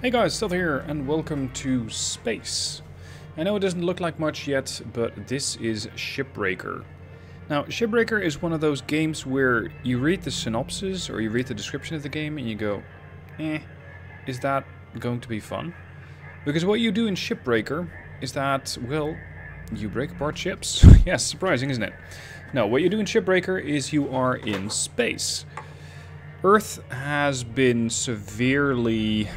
Hey guys, Stealth here, and welcome to Space. I know it doesn't look like much yet, but this is Shipbreaker. Now, Shipbreaker is one of those games where you read the synopsis or you read the description of the game and you go, eh, is that going to be fun? Because what you do in Shipbreaker is that, well, you break apart ships. yes, surprising, isn't it? No, what you do in Shipbreaker is you are in space. Earth has been severely,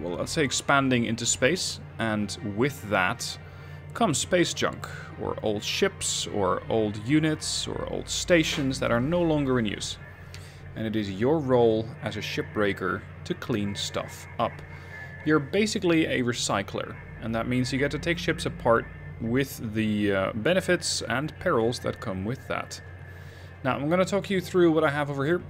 well, let's say expanding into space, and with that comes space junk, or old ships, or old units, or old stations that are no longer in use. And it is your role as a shipbreaker to clean stuff up. You're basically a recycler, and that means you get to take ships apart with the uh, benefits and perils that come with that. Now, I'm going to talk you through what I have over here.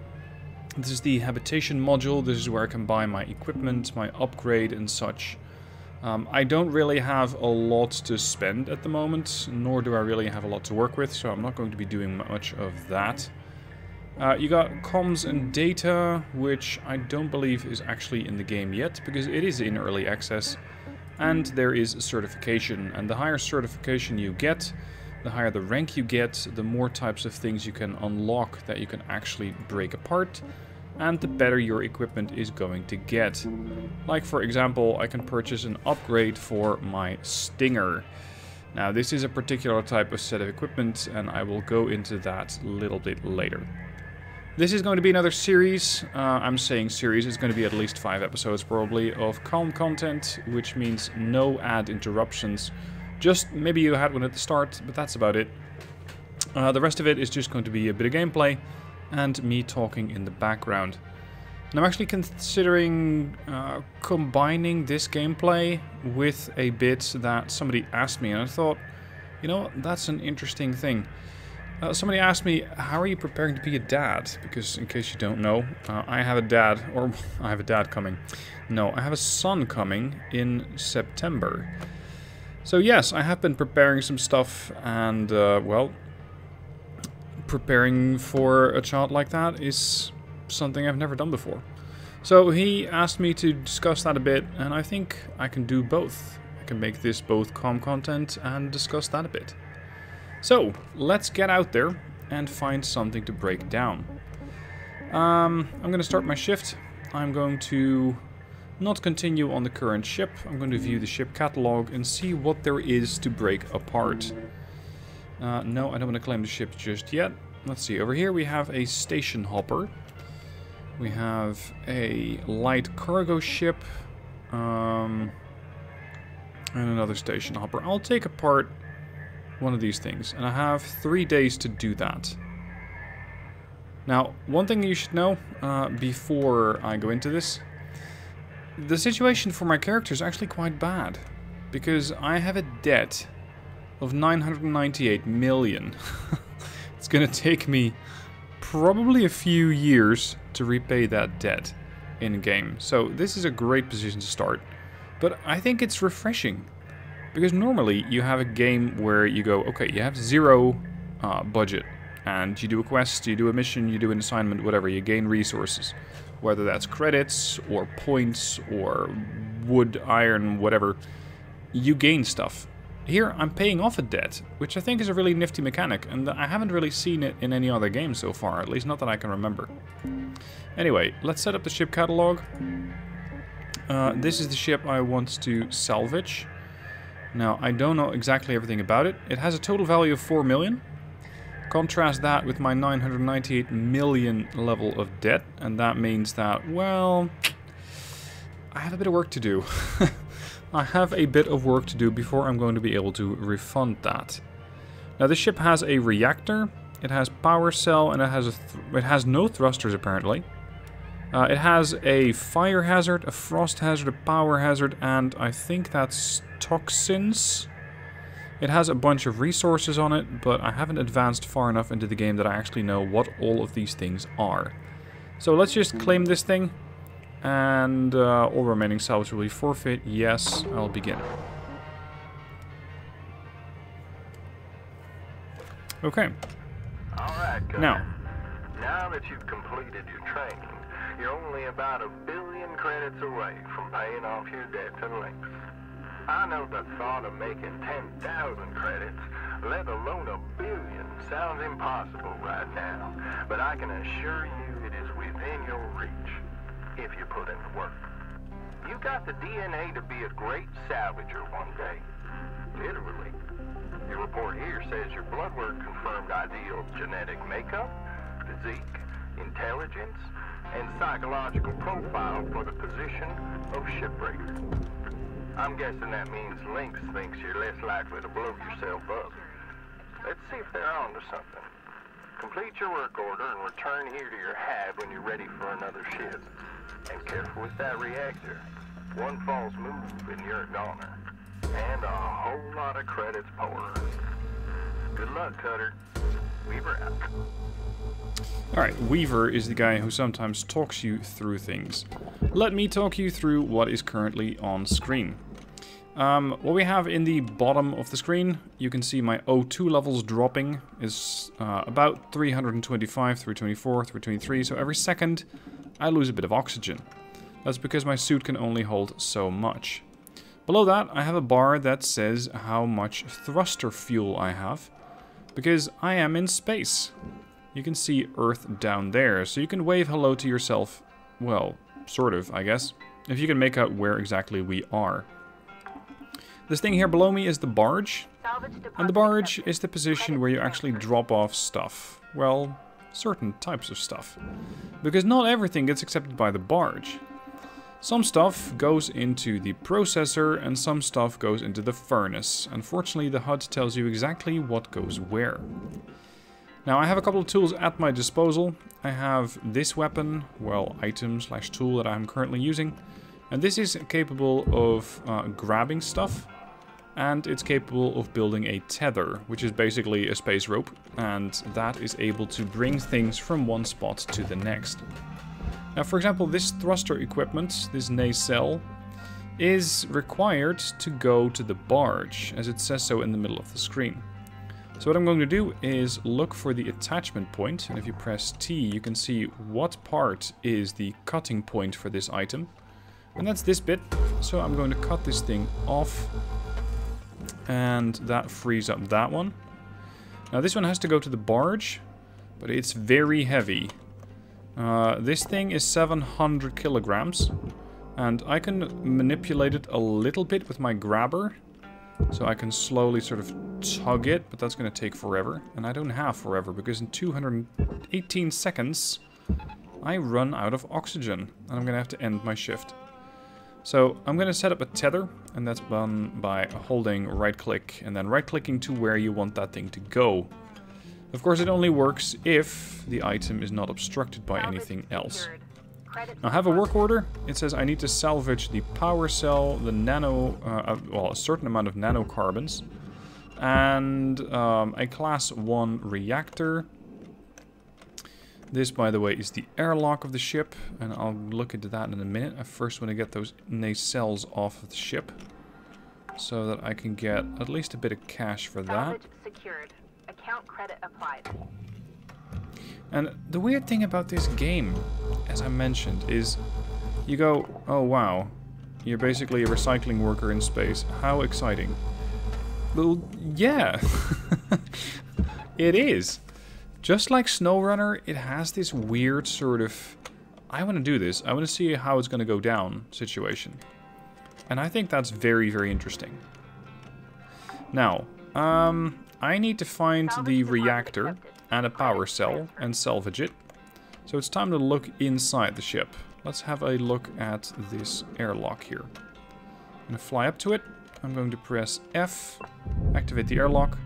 This is the habitation module. This is where I can buy my equipment, my upgrade and such. Um, I don't really have a lot to spend at the moment, nor do I really have a lot to work with, so I'm not going to be doing much of that. Uh, you got comms and data, which I don't believe is actually in the game yet, because it is in early access. And there is certification, and the higher certification you get, the higher the rank you get, the more types of things you can unlock that you can actually break apart, and the better your equipment is going to get. Like for example, I can purchase an upgrade for my Stinger. Now this is a particular type of set of equipment, and I will go into that a little bit later. This is going to be another series. Uh, I'm saying series. It's going to be at least five episodes probably of calm content, which means no ad interruptions. Just maybe you had one at the start, but that's about it. Uh, the rest of it is just going to be a bit of gameplay and me talking in the background. And I'm actually considering uh, combining this gameplay with a bit that somebody asked me, and I thought, you know, that's an interesting thing. Uh, somebody asked me, how are you preparing to be a dad? Because in case you don't know, uh, I have a dad, or I have a dad coming. No, I have a son coming in September. So yes, I have been preparing some stuff and, uh, well, preparing for a child like that is something I've never done before. So he asked me to discuss that a bit, and I think I can do both. I can make this both calm content and discuss that a bit. So, let's get out there and find something to break down. Um, I'm going to start my shift. I'm going to not continue on the current ship. I'm going to view the ship catalog and see what there is to break apart. Uh, no, I don't want to claim the ship just yet. Let's see, over here we have a station hopper. We have a light cargo ship. Um, and another station hopper. I'll take apart one of these things. And I have three days to do that. Now, one thing you should know uh, before I go into this. The situation for my character is actually quite bad. Because I have a debt of 998 million. it's gonna take me probably a few years to repay that debt in-game. So this is a great position to start. But I think it's refreshing because normally you have a game where you go, okay, you have zero uh, budget, and you do a quest, you do a mission, you do an assignment, whatever, you gain resources. Whether that's credits, or points, or wood, iron, whatever, you gain stuff. Here I'm paying off a debt, which I think is a really nifty mechanic, and I haven't really seen it in any other game so far, at least not that I can remember. Anyway, let's set up the ship catalog. Uh, this is the ship I want to salvage. Now, I don't know exactly everything about it. It has a total value of 4 million. Contrast that with my 998 million level of debt, and that means that, well, I have a bit of work to do. I have a bit of work to do before I'm going to be able to refund that. Now, this ship has a reactor, it has power cell, and it has a it has no thrusters apparently. Uh, it has a fire hazard, a frost hazard, a power hazard, and I think that's toxins. It has a bunch of resources on it, but I haven't advanced far enough into the game that I actually know what all of these things are. So let's just claim this thing, and uh, all remaining salvage will be forfeit. Yes, I'll begin. Okay. All right, Now. Now that you've completed your training, you're only about a billion credits away from paying off your debt to Lynx. I know the thought of making 10,000 credits, let alone a billion, sounds impossible right now. But I can assure you it is within your reach, if you put in the work. You got the DNA to be a great salvager one day. Literally. Your report here says your blood work confirmed ideal genetic makeup, physique, intelligence, and psychological profile for the position of shipbreaker. I'm guessing that means Lynx thinks you're less likely to blow yourself up. Let's see if they're on to something. Complete your work order and return here to your hab when you're ready for another ship. And careful with that reactor. One false move and you're a goner. And a whole lot of credits pouring. Good luck, Cutter. Weaver out. Alright, Weaver is the guy who sometimes talks you through things. Let me talk you through what is currently on screen. Um, what we have in the bottom of the screen, you can see my O2 levels dropping is uh, about 325, 324, 323, so every second I lose a bit of oxygen. That's because my suit can only hold so much. Below that I have a bar that says how much thruster fuel I have, because I am in space. You can see Earth down there, so you can wave hello to yourself, well, sort of, I guess, if you can make out where exactly we are. This thing here below me is the barge, and the barge is the position where you actually drop off stuff. Well, certain types of stuff. Because not everything gets accepted by the barge. Some stuff goes into the processor and some stuff goes into the furnace. Unfortunately, the HUD tells you exactly what goes where. Now I have a couple of tools at my disposal. I have this weapon, well, item slash tool that I'm currently using. And this is capable of uh, grabbing stuff. And it's capable of building a tether, which is basically a space rope. And that is able to bring things from one spot to the next. Now, for example, this thruster equipment, this nacelle, is required to go to the barge, as it says so in the middle of the screen. So what I'm going to do is look for the attachment point, and if you press T, you can see what part is the cutting point for this item. And that's this bit, so I'm going to cut this thing off, and that frees up that one. Now this one has to go to the barge, but it's very heavy, uh, this thing is 700 kilograms. And I can manipulate it a little bit with my grabber. So I can slowly sort of tug it, but that's going to take forever. And I don't have forever, because in 218 seconds, I run out of oxygen. And I'm going to have to end my shift. So I'm going to set up a tether, and that's done by holding right click, and then right clicking to where you want that thing to go. Of course, it only works if the item is not obstructed by anything else. Now, I have a work order. It says I need to salvage the power cell, the nano, uh, well, a certain amount of nanocarbons, and um, a class 1 reactor. This, by the way, is the airlock of the ship, and I'll look into that in a minute. I first want to get those nacelles off of the ship, so that I can get at least a bit of cash for that. Secured account credit applied. And the weird thing about this game, as I mentioned, is you go, oh wow, you're basically a recycling worker in space. How exciting. Well, yeah. it is. Just like SnowRunner, it has this weird sort of, I want to do this, I want to see how it's going to go down situation. And I think that's very, very interesting. Now, um, I need to find the reactor and a power cell and salvage it. So it's time to look inside the ship. Let's have a look at this airlock here. I'm going to fly up to it. I'm going to press F, activate the airlock.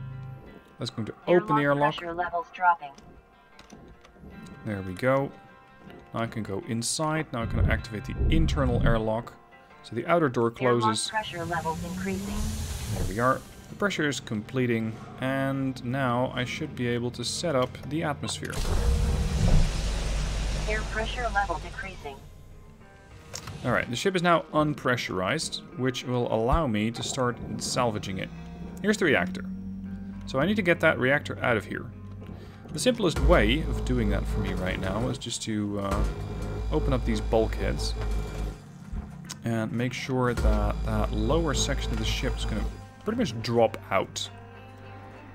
That's going to open the airlock. There we go. Now I can go inside. Now I can activate the internal airlock. So the outer door closes. There we are. The pressure is completing, and now I should be able to set up the atmosphere. Air pressure level decreasing. Alright, the ship is now unpressurized, which will allow me to start salvaging it. Here's the reactor. So I need to get that reactor out of here. The simplest way of doing that for me right now is just to uh, open up these bulkheads and make sure that that lower section of the ship is going to pretty much drop out.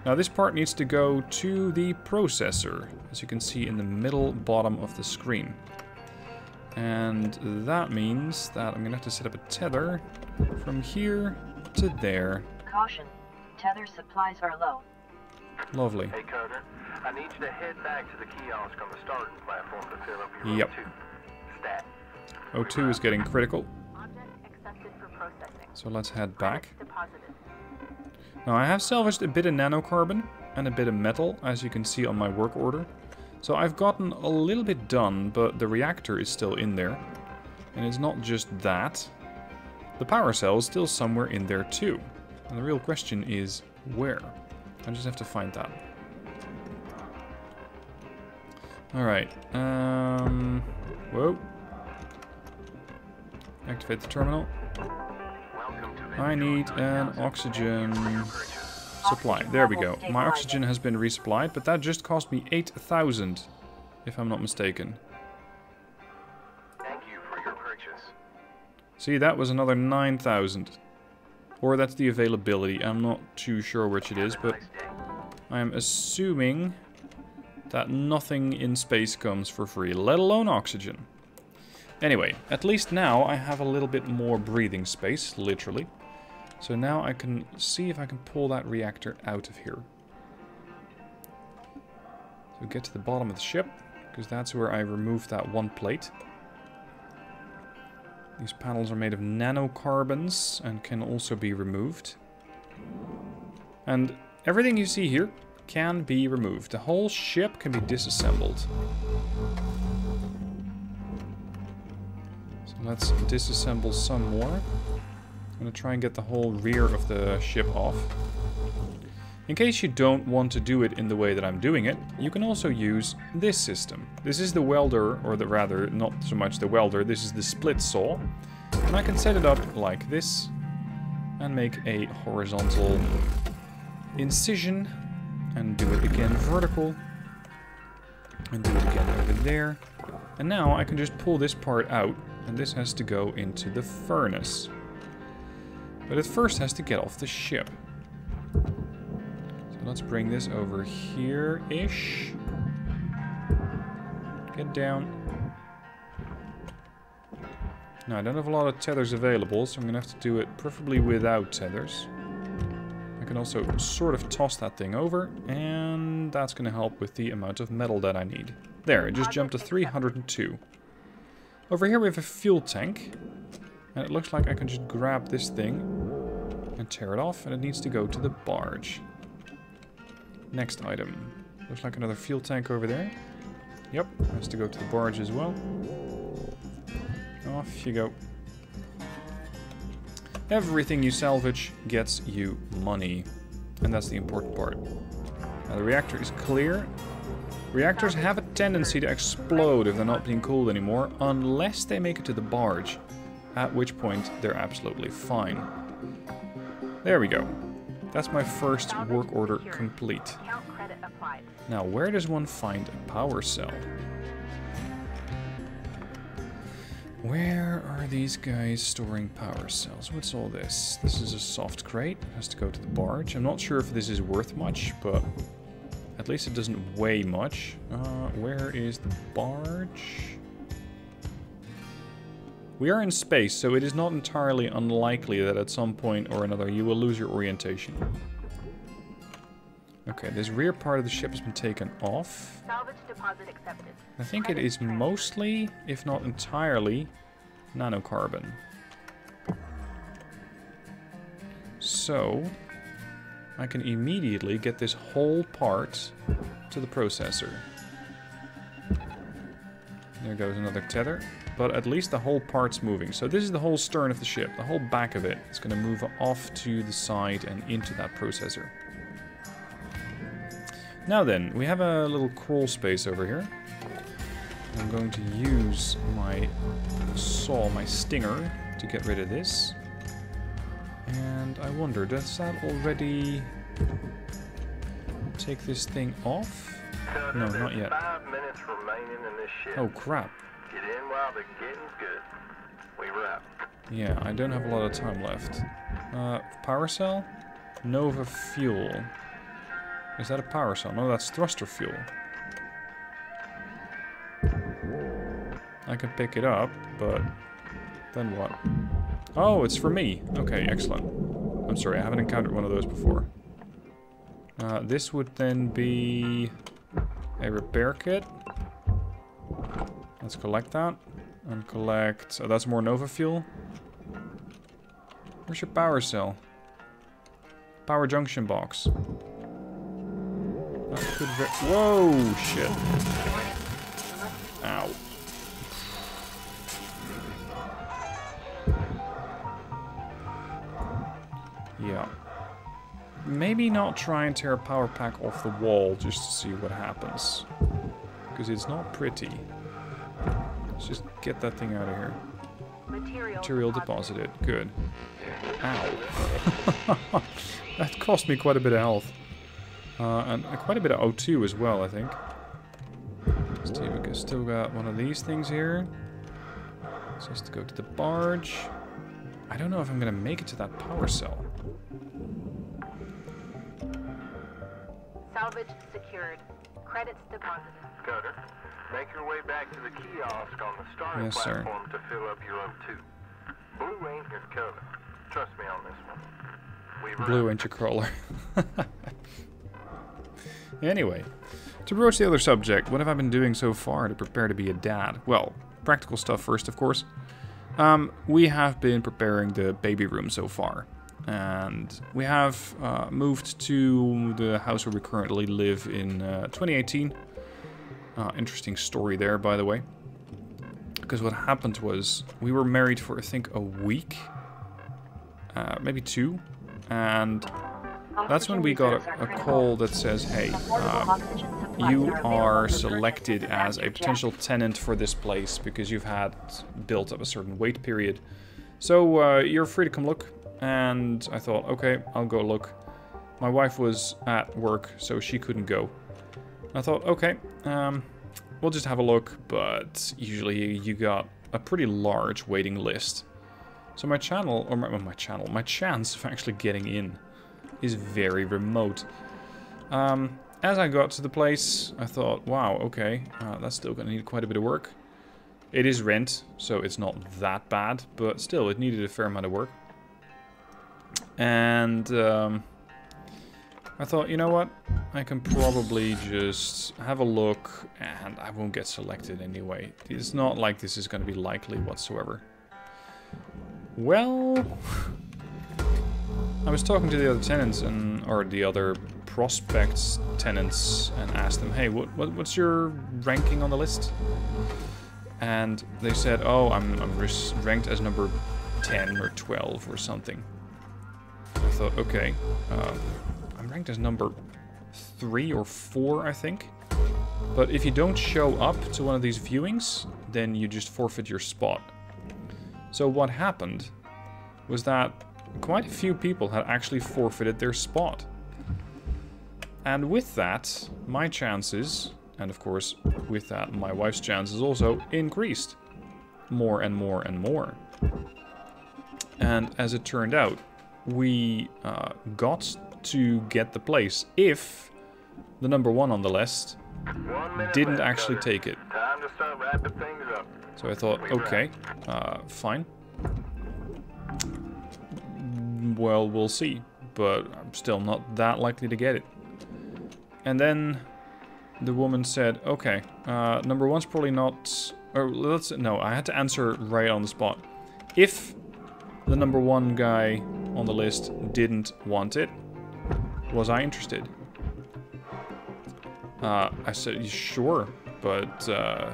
Now this part needs to go to the processor, as you can see in the middle bottom of the screen. And that means that I'm going to have to set up a tether from here to there. Caution. Tether supplies are low. Lovely. Hey, Cutter, I need you to head back to the kiosk on the starting platform to fill up your Yep. O2. Stat. O2 is getting critical, Object accepted for processing. so let's head back. Deposited. Now I have salvaged a bit of nanocarbon and a bit of metal, as you can see on my work order. So I've gotten a little bit done, but the reactor is still in there. And it's not just that. The power cell is still somewhere in there too. And the real question is, where? I just have to find that. Alright, um... Whoa. Activate the terminal. I need an oxygen supply. There we go. My oxygen has been resupplied, but that just cost me 8,000, if I'm not mistaken. Thank you for your purchase. See, that was another 9,000. Or that's the availability. I'm not too sure which it is, but I am assuming that nothing in space comes for free, let alone oxygen. Anyway, at least now I have a little bit more breathing space, literally. So now I can see if I can pull that reactor out of here. So get to the bottom of the ship, because that's where I removed that one plate. These panels are made of nanocarbons and can also be removed. And everything you see here can be removed. The whole ship can be disassembled. So let's disassemble some more. I'm to try and get the whole rear of the ship off. In case you don't want to do it in the way that I'm doing it, you can also use this system. This is the welder, or the rather, not so much the welder, this is the split saw. And I can set it up like this and make a horizontal incision and do it again vertical and do it again over there. And now I can just pull this part out and this has to go into the furnace. But it first has to get off the ship. So let's bring this over here-ish. Get down. Now, I don't have a lot of tethers available, so I'm going to have to do it preferably without tethers. I can also sort of toss that thing over, and that's going to help with the amount of metal that I need. There, it just jumped to 302. Over here we have a fuel tank, and it looks like I can just grab this thing and tear it off, and it needs to go to the barge. Next item. Looks like another fuel tank over there. Yep, has to go to the barge as well. Off you go. Everything you salvage gets you money. And that's the important part. Now the reactor is clear. Reactors have a tendency to explode if they're not being cooled anymore, unless they make it to the barge, at which point they're absolutely fine. There we go. That's my first work order complete. Count credit applied. Now, where does one find a power cell? Where are these guys storing power cells? What's all this? This is a soft crate. It has to go to the barge. I'm not sure if this is worth much, but at least it doesn't weigh much. Uh, where is the barge? We are in space, so it is not entirely unlikely that at some point or another you will lose your orientation. Okay, this rear part of the ship has been taken off. Salvage deposit accepted. I think it is mostly, if not entirely, nanocarbon. So, I can immediately get this whole part to the processor. There goes another tether. But at least the whole part's moving. So this is the whole stern of the ship. The whole back of it. it is going to move off to the side and into that processor. Now then, we have a little crawl space over here. I'm going to use my saw, my stinger, to get rid of this. And I wonder, does that already take this thing off? No, not yet. Five minutes remaining in this ship. Oh crap. Get in while the getting's good. We out. Yeah, I don't have a lot of time left. Uh, power cell? Nova fuel. Is that a power cell? No, that's thruster fuel. I can pick it up, but then what? Oh, it's for me. Okay, excellent. I'm sorry, I haven't encountered one of those before. Uh, this would then be a repair kit. Let's collect that. And collect... Oh, that's more Nova fuel. Where's your power cell? Power junction box. That could Whoa, shit. Ow. Yeah. Maybe not try and tear a power pack off the wall just to see what happens. Because it's not pretty. Let's just get that thing out of here. Material, Material deposited. deposited. Good. Ow. that cost me quite a bit of health. Uh, and quite a bit of O2 as well, I think. Still, we still got one of these things here. So just to go to the barge. I don't know if I'm going to make it to that power cell. Salvage secured. Credits deposited. Cutter, make your way back to the kiosk on the starting Yes, sir. platform to fill up your O2. Blue ain't your cover. Trust me on this one. We were Blue ain't your crawler. anyway, to broach the other subject, what have I been doing so far to prepare to be a dad? Well, practical stuff first, of course. Um, we have been preparing the baby room so far. And we have uh, moved to the house where we currently live in uh, 2018. Uh, interesting story there, by the way. Because what happened was we were married for, I think, a week. Uh, maybe two. And that's when we got a, a call that says, hey, um, you are selected as a potential tenant for this place because you've had built up a certain wait period. So uh, you're free to come look. And I thought, okay, I'll go look. My wife was at work, so she couldn't go. I thought, okay, um, we'll just have a look, but usually you got a pretty large waiting list. So my channel, or my, my channel, my chance of actually getting in is very remote. Um, as I got to the place, I thought, wow, okay, uh, that's still going to need quite a bit of work. It is rent, so it's not that bad, but still, it needed a fair amount of work. And um, I thought, you know what, I can probably just have a look, and I won't get selected anyway. It's not like this is going to be likely whatsoever. Well, I was talking to the other tenants and or the other prospects tenants and asked them, "Hey, what, what what's your ranking on the list?" And they said, "Oh, I'm I'm ranked as number 10 or 12 or something." I thought, "Okay, uh, Ranked as number 3 or 4, I think." But if you don't show up to one of these viewings, then you just forfeit your spot. So what happened was that quite a few people had actually forfeited their spot. And with that, my chances, and of course with that my wife's chances also, increased. More and more and more. And as it turned out, we uh, got to get the place if the number one on the list didn't actually take it. Time to start wrapping things up. So I thought, okay, uh, fine. Well, we'll see. But I'm still not that likely to get it. And then the woman said, okay, uh, number one's probably not... Or let's... No, I had to answer right on the spot. If the number one guy on the list didn't want it, was I interested? Uh, I said, sure, but... Uh,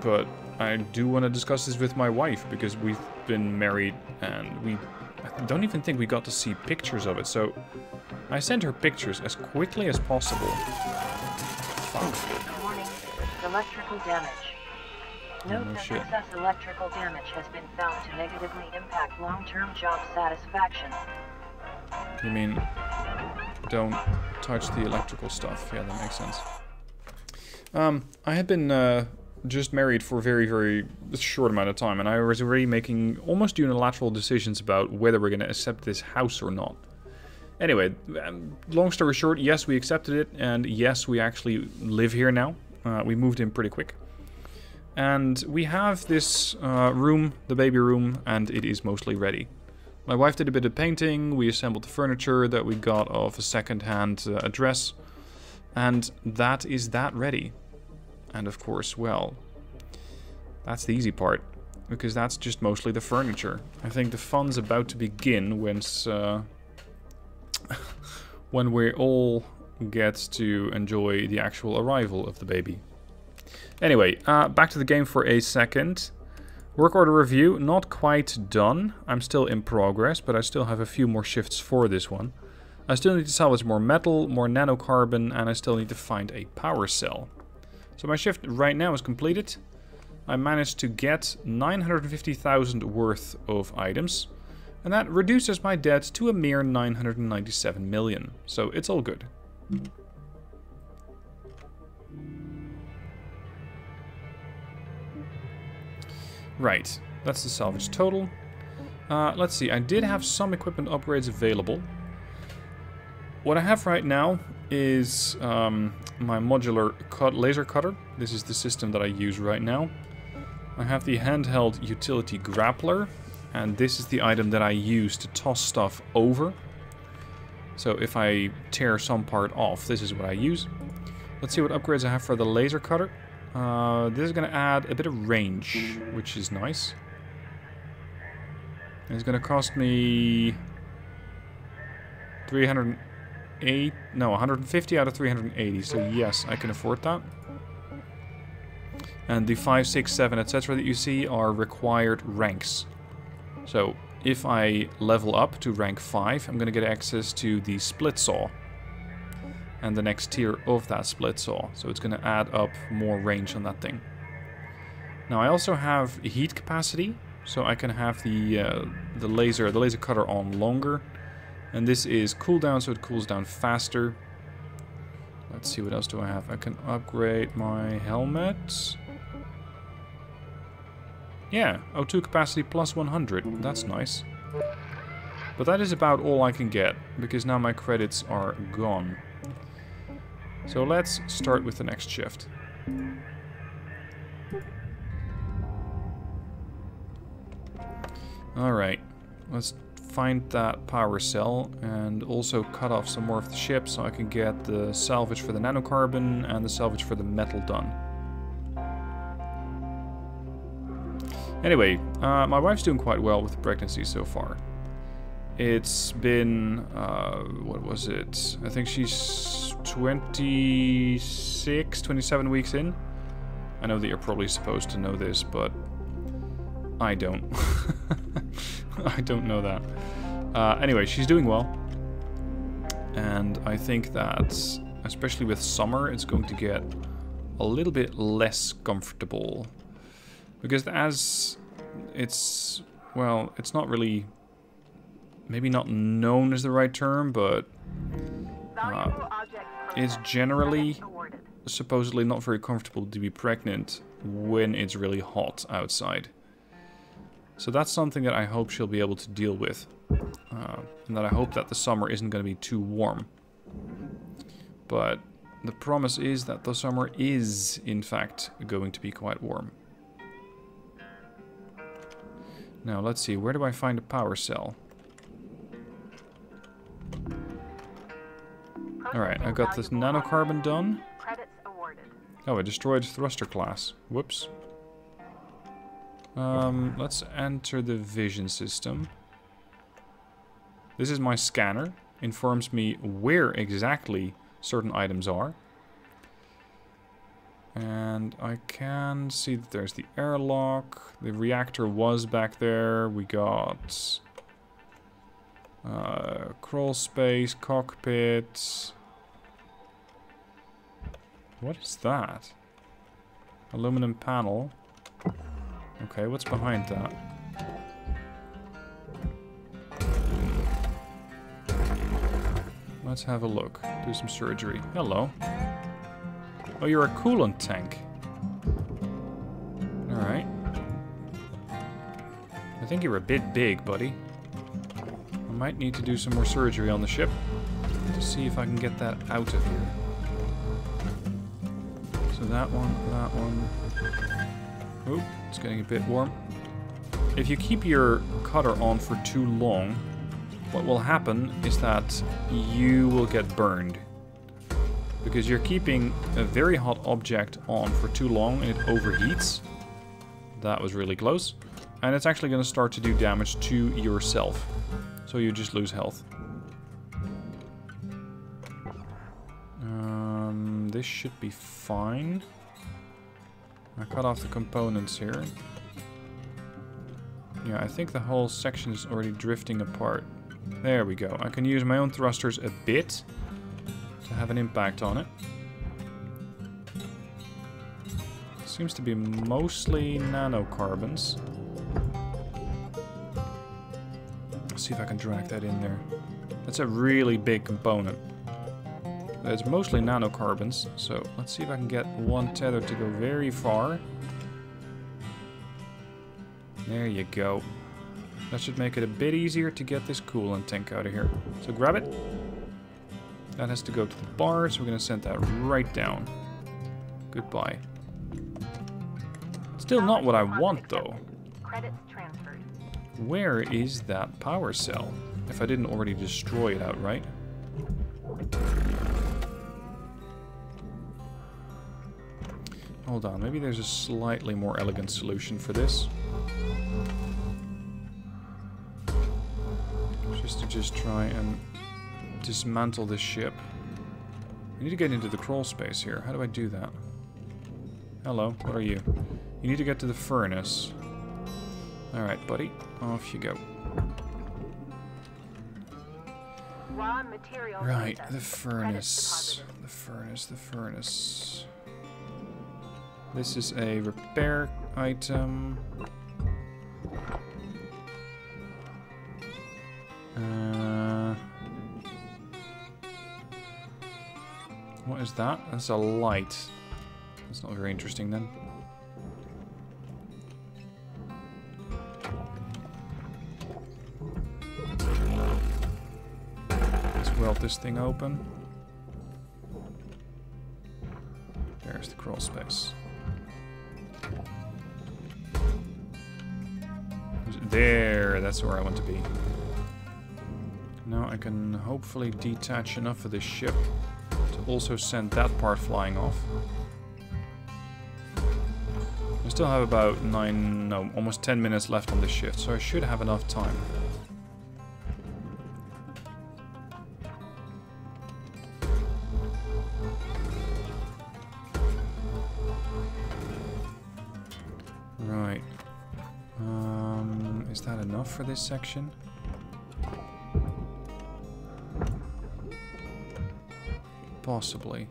but I do want to discuss this with my wife because we've been married and we I don't even think we got to see pictures of it. So I sent her pictures as quickly as possible. Fuck. Warning, electrical damage. Note no that shit. excess electrical damage has been found to negatively impact long-term job satisfaction. You mean don't touch the electrical stuff? Yeah, that makes sense. Um, I had been uh, just married for a very, very short amount of time, and I was already making almost unilateral decisions about whether we're going to accept this house or not. Anyway, um, long story short, yes, we accepted it, and yes, we actually live here now. Uh, we moved in pretty quick. And we have this uh, room, the baby room, and it is mostly ready. My wife did a bit of painting, we assembled the furniture that we got off a second-hand uh, address, and that is that ready. And of course, well, that's the easy part, because that's just mostly the furniture. I think the fun's about to begin once, uh, when we all get to enjoy the actual arrival of the baby. Anyway, uh, back to the game for a second. Work order review, not quite done. I'm still in progress, but I still have a few more shifts for this one. I still need to salvage more metal, more nanocarbon, and I still need to find a power cell. So my shift right now is completed. I managed to get 950,000 worth of items. And that reduces my debt to a mere 997 million. So it's all good. Right, that's the salvage total. Uh, let's see, I did have some equipment upgrades available. What I have right now is um, my modular cut laser cutter. This is the system that I use right now. I have the handheld utility grappler, and this is the item that I use to toss stuff over. So if I tear some part off, this is what I use. Let's see what upgrades I have for the laser cutter. Uh, this is going to add a bit of range, which is nice. It's going to cost me 308, no, 150 out of 380. So yes, I can afford that. And the 5, 6, 7, etc. that you see are required ranks. So if I level up to rank 5, I'm going to get access to the split saw and the next tier of that split saw. So it's going to add up more range on that thing. Now I also have heat capacity, so I can have the uh, the laser the laser cutter on longer, and this is cooldown, so it cools down faster. Let's see what else do I have. I can upgrade my helmet. Yeah, O2 capacity plus 100. That's nice. But that is about all I can get, because now my credits are gone. So let's start with the next shift. Alright, let's find that power cell and also cut off some more of the ship so I can get the salvage for the nanocarbon and the salvage for the metal done. Anyway, uh, my wife's doing quite well with the pregnancy so far. It's been, uh, what was it? I think she's 26, 27 weeks in. I know that you're probably supposed to know this, but I don't. I don't know that. Uh, anyway, she's doing well. And I think that, especially with summer, it's going to get a little bit less comfortable. Because as it's, well, it's not really maybe not known is the right term, but uh, it's generally supposedly not very comfortable to be pregnant when it's really hot outside. So that's something that I hope she'll be able to deal with. Uh, and that I hope that the summer isn't going to be too warm. But the promise is that the summer is, in fact, going to be quite warm. Now, let's see. Where do I find a power cell? Alright, I got this nanocarbon done. Oh, I destroyed thruster class. Whoops. Um, let's enter the vision system. This is my scanner. Informs me where exactly certain items are. And I can see that there's the airlock. The reactor was back there. We got uh, crawl space, cockpit. What is that? Aluminum panel. Okay, what's behind that? Let's have a look. Do some surgery. Hello. Oh, you're a coolant tank. Alright. I think you're a bit big, buddy. I might need to do some more surgery on the ship to see if I can get that out of here. That one, that one. Oop, it's getting a bit warm. If you keep your cutter on for too long, what will happen is that you will get burned. Because you're keeping a very hot object on for too long and it overheats. That was really close. And it's actually going to start to do damage to yourself. So you just lose health. Should be fine. I cut off the components here. Yeah, I think the whole section is already drifting apart. There we go. I can use my own thrusters a bit to have an impact on it. Seems to be mostly nanocarbons. Let's see if I can drag that in there. That's a really big component. It's mostly nanocarbons, so let's see if I can get one tether to go very far. There you go. That should make it a bit easier to get this coolant tank out of here. So grab it. That has to go to the bar, so we're going to send that right down. Goodbye. Still not what I want, though. Where is that power cell? If I didn't already destroy it outright. Hold on, maybe there's a slightly more elegant solution for this. Just to just try and dismantle this ship. I need to get into the crawl space here. How do I do that? Hello, what are you? You need to get to the furnace. Alright, buddy. Off you go. Raw material Right, the furnace. The furnace, the furnace. This is a repair item. Uh, what is that? That's a light. That's not very interesting then. Let's weld this thing open. There's the crawl space. There, that's where I want to be. Now I can hopefully detach enough of this ship to also send that part flying off. I still have about 9, no, almost 10 minutes left on this shift, so I should have enough time. This section? Possibly.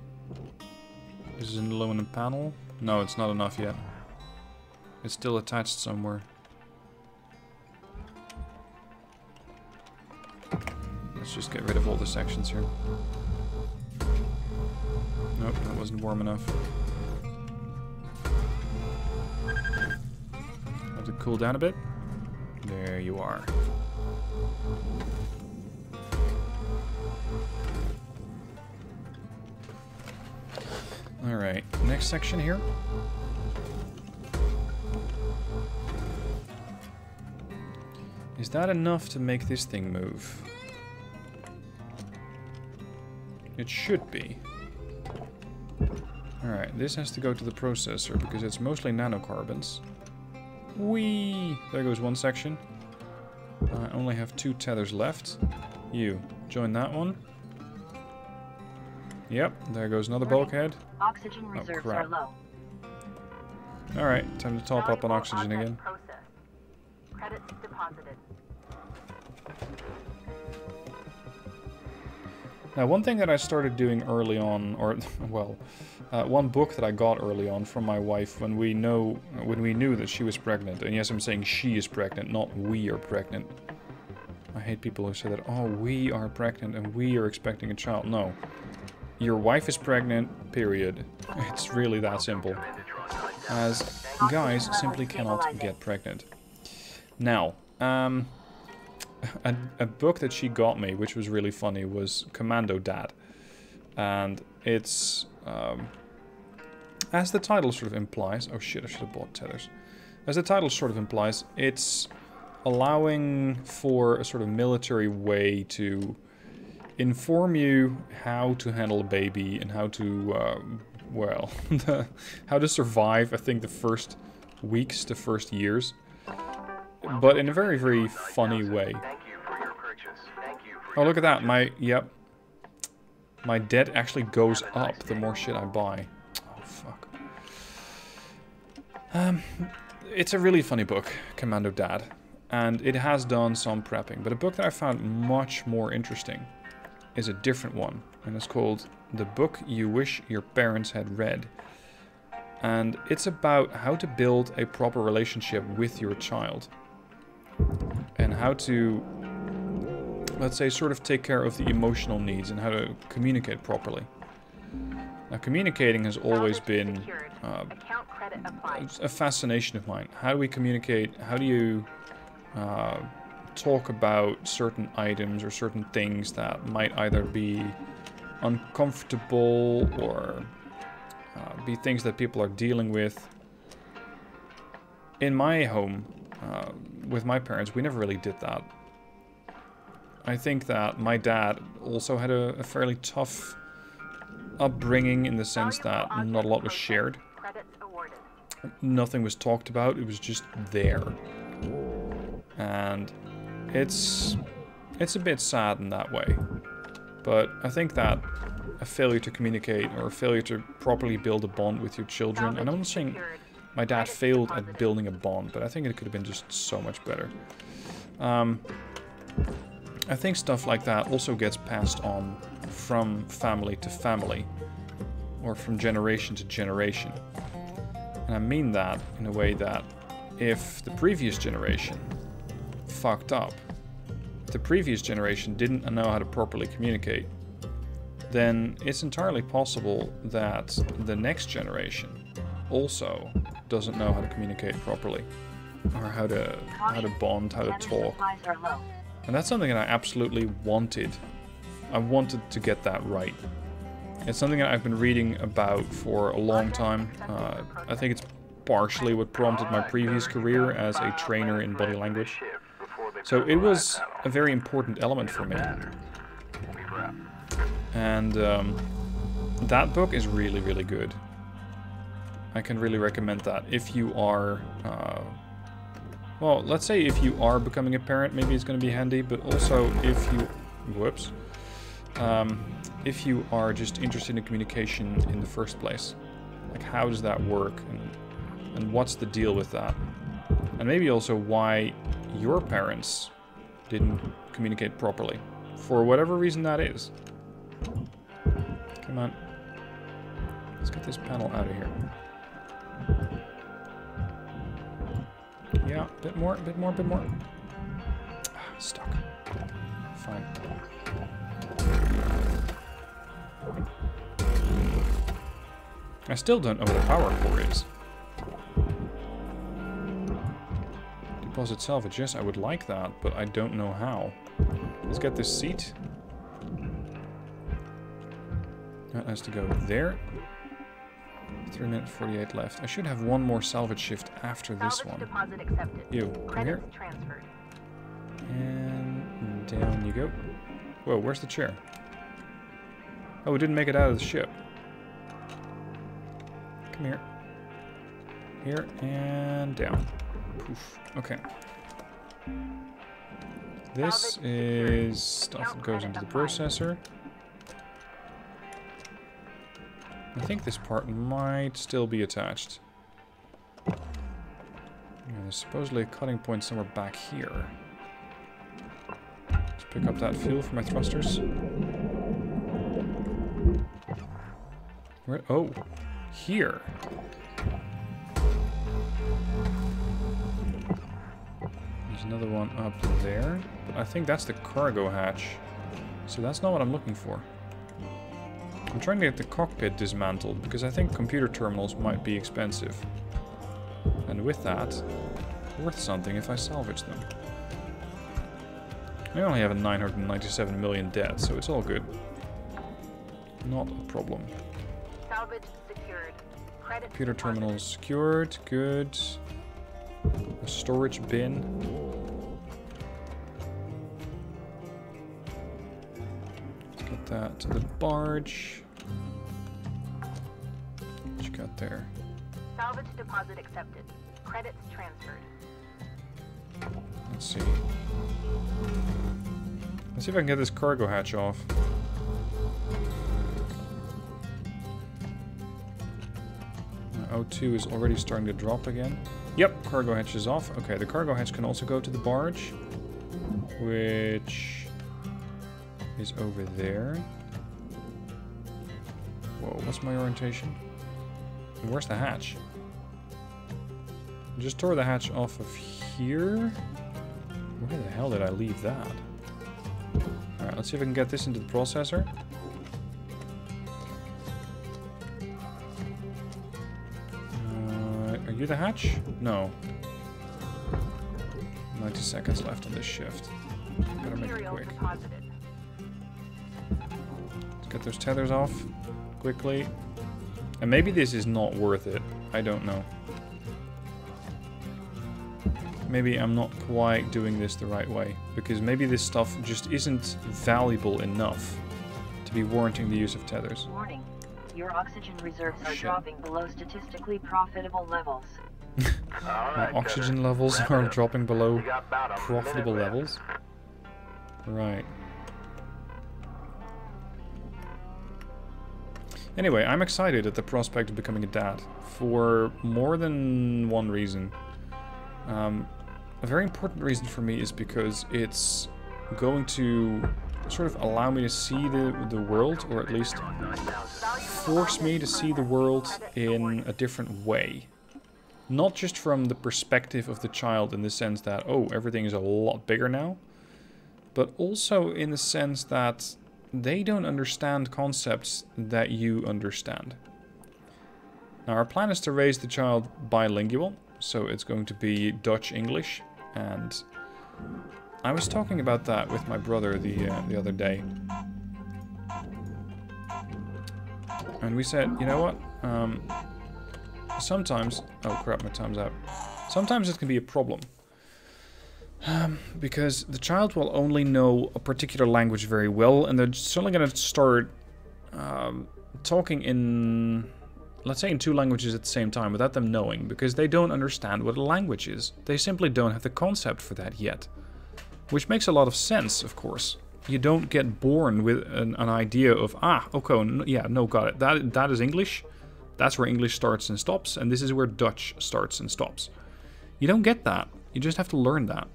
This is an aluminum panel? No, it's not enough yet. It's still attached somewhere. Let's just get rid of all the sections here. Nope, that wasn't warm enough. Have to cool down a bit. There you are. Alright, next section here. Is that enough to make this thing move? It should be. Alright, this has to go to the processor because it's mostly nanocarbons. Whee! There goes one section. I only have two tethers left. You, join that one. Yep, there goes another bulkhead. Oxygen oh, reserves crap. are low. Alright, time to top up on oxygen again. Credits deposited. Now, one thing that I started doing early on, or well, uh, one book that I got early on from my wife when we know when we knew that she was pregnant, and yes, I'm saying she is pregnant, not we are pregnant. I hate people who say that. Oh, we are pregnant and we are expecting a child. No, your wife is pregnant. Period. It's really that simple. As guys simply cannot get pregnant. Now, um, a, a book that she got me, which was really funny, was Commando Dad. And it's, um, as the title sort of implies, oh shit, I should have bought tethers. As the title sort of implies, it's allowing for a sort of military way to inform you how to handle a baby and how to, uh, well, how to survive, I think, the first weeks, the first years. But in a very, very funny way. Oh, look at that. My, yep. My debt actually goes up the more shit I buy. Oh, fuck. Um, it's a really funny book, Commando Dad. And it has done some prepping. But a book that I found much more interesting is a different one. And it's called The Book You Wish Your Parents Had Read. And it's about how to build a proper relationship with your child. And how to let's say, sort of take care of the emotional needs and how to communicate properly. Now, communicating has always been uh, Account credit applied. a fascination of mine. How do we communicate? How do you uh, talk about certain items or certain things that might either be uncomfortable or uh, be things that people are dealing with? In my home, uh, with my parents, we never really did that. I think that my dad also had a, a fairly tough upbringing in the sense that not a lot was shared nothing was talked about. It was just there, and it's it's a bit sad in that way. But I think that a failure to communicate or a failure to properly build a bond with your children, and I'm not saying. My dad failed at building a bond, but I think it could have been just so much better. Um, I think stuff like that also gets passed on from family to family, or from generation to generation. And I mean that in a way that if the previous generation fucked up, if the previous generation didn't know how to properly communicate, then it's entirely possible that the next generation also doesn't know how to communicate properly, or how to how to bond, how to talk. supplies are low. And that's something that I absolutely wanted. I wanted to get that right. It's something that I've been reading about for a long time. Uh, I think it's partially what prompted my previous career as a trainer in body language. So it was a very important element for me. And um, that book is really, really good. I can really recommend that if you are uh, well, let's say if you are becoming a parent, maybe it's going to be handy, but also if you... Whoops. Um, if you are just interested in communication in the first place. Like, how does that work? And, and what's the deal with that? And maybe also why your parents didn't communicate properly. For whatever reason that is. Come on. Let's get this panel out of here. Yeah, bit more, bit more, bit more. Ah, stuck. Fine. I still don't know where the power core is. Deposit salvage, yes, I would like that, but I don't know how. Let's get this seat. That has to go there. 3 minutes 48 left. I should have one more salvage shift after this Salvage one. deposit accepted. You, come here. Transferred. And down you go. Whoa, where's the chair? Oh, we didn't make it out of the ship. Come here. Here and down. Poof. Okay. This Salvage secured. is stuff that goes into the processor. I think this part might still be attached. Yeah, there's supposedly a cutting point somewhere back here. Let's pick up that fuel for my thrusters. Where? Oh, here. There's another one up there. I think that's the cargo hatch. So that's not what I'm looking for. I'm trying to get the cockpit dismantled because I think computer terminals might be expensive. And with that, worth something if I salvage them. I only have a 997 million debt, so it's all good. Not a problem. Salvage secured. Credit Computer deposited. terminal secured, good. A storage bin. Let's get that to the barge. What you got there? Salvage deposit accepted. Credits transferred. Let's see. Let's see if I can get this cargo hatch off. My O2 is already starting to drop again. Yep, cargo hatch is off. Okay, the cargo hatch can also go to the barge, which is over there. Whoa, what's my orientation? Where's the hatch? I just tore the hatch off of here. Where the hell did I leave that? Alright, let's see if I can get this into the processor. Uh, are you the hatch? No. 90 seconds left on this shift. Better make it quick. Let's get those tethers off quickly. And maybe this is not worth it. I don't know. Maybe I'm not quite doing this the right way. Because maybe this stuff just isn't valuable enough to be warranting the use of tethers. Warning. Your oxygen reserves are Shit. dropping below statistically profitable levels. My right, oxygen Cutter. levels Wrap are dropping below You got about a profitable left. levels. Right. Anyway, I'm excited at the prospect of becoming a dad for more than one reason. Um, a very important reason for me is because it's going to sort of allow me to see the, the world, or at least force me to see the world in a different way. Not just from the perspective of the child in the sense that, oh, everything is a lot bigger now, but also in the sense that they don't understand concepts that you understand. Now, our plan is to raise the child bilingual, so it's going to be Dutch English, and I was talking about that with my brother the uh, the other day, and we said, you know what? Um, sometimes, oh crap, my time's out. Sometimes it can be a problem. Um, because the child will only know a particular language very well, and they're suddenly going to start um, talking in, let's say, in two languages at the same time without them knowing, because they don't understand what a language is. They simply don't have the concept for that yet. Which makes a lot of sense, of course. You don't get born with an, an idea of, ah, okay, n- yeah, no, got it. That, that is English. That's where English starts and stops, and this is where Dutch starts and stops. You don't get that. You just have to learn that.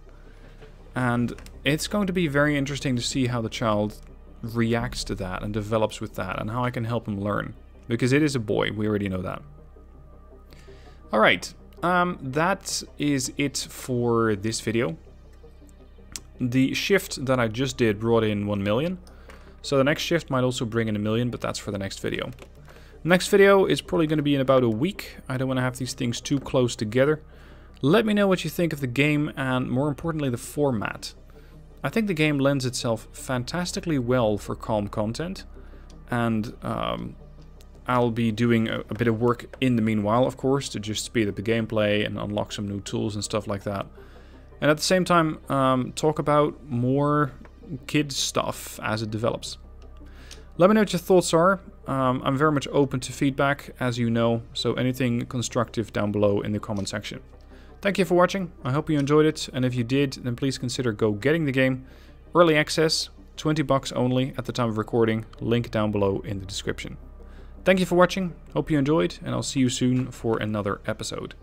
And it's going to be very interesting to see how the child reacts to that and develops with that and how I can help him learn. Because it is a boy, we already know that. Alright, um, that is it for this video. The shift that I just did brought in 1 million. So the next shift might also bring in a million, but that's for the next video. Next video is probably going to be in about a week. I don't want to have these things too close together. Let me know what you think of the game and, more importantly, the format. I think the game lends itself fantastically well for calm content, and um, I'll be doing a, a bit of work in the meanwhile, of course, to just speed up the gameplay and unlock some new tools and stuff like that. And at the same time, um, talk about more kid stuff as it develops. Let me know what your thoughts are. Um, I'm very much open to feedback, as you know, so anything constructive down below in the comment section. Thank you for watching, I hope you enjoyed it, and if you did, then please consider go getting the game. Early access, 20 bucks only at the time of recording, link down below in the description. Thank you for watching, hope you enjoyed, and I'll see you soon for another episode.